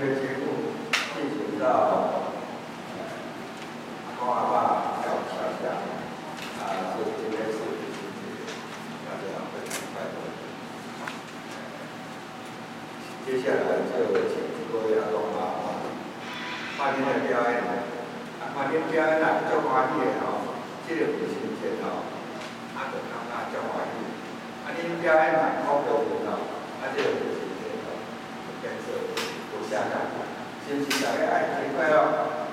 个节目进行到阿公阿爸要下，啊，是今天是，大家非常快乐。接下来就请各位阿公阿妈看恁的表演，啊，看恁表演啊，足欢喜的吼，这个父亲节吼，啊，就感觉足欢喜。啊，恁表演啊，好表演吼，啊，这个父亲节吼，变做有下下，是不是大家爱快乐？